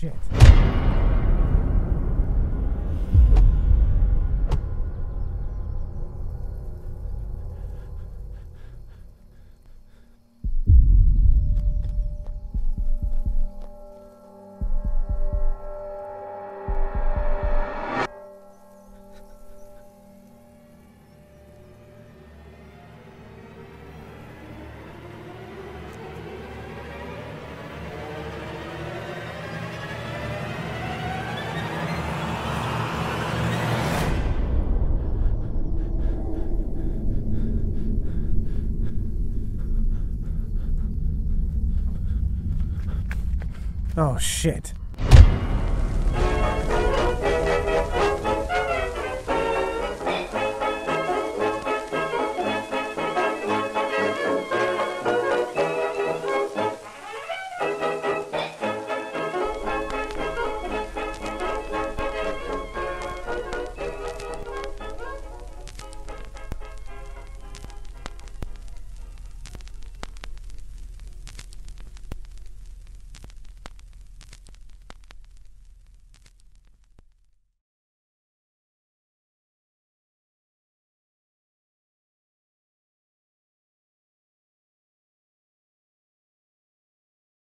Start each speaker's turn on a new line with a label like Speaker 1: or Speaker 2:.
Speaker 1: shit. Oh shit.